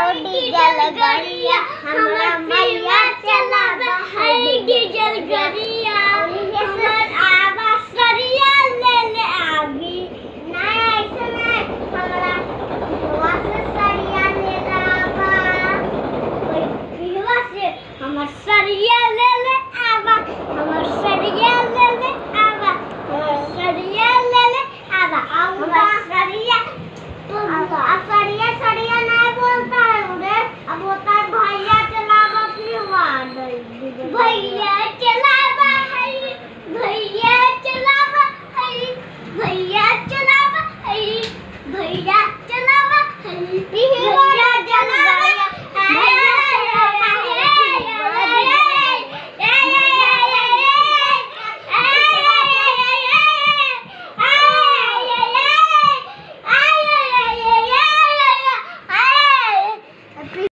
हौडी जलगरिया हमार मैया चला बहगी जलगरिया हमार आवा सरिया ले ले आवी ना, ऐसा ना, हमरा धुआ से सरिया ले आवा कोई पीवा से हमार सरिया ले ले भैया चला बाहर भैया चला बाहर भैया चला बाहर भैया चला बाहर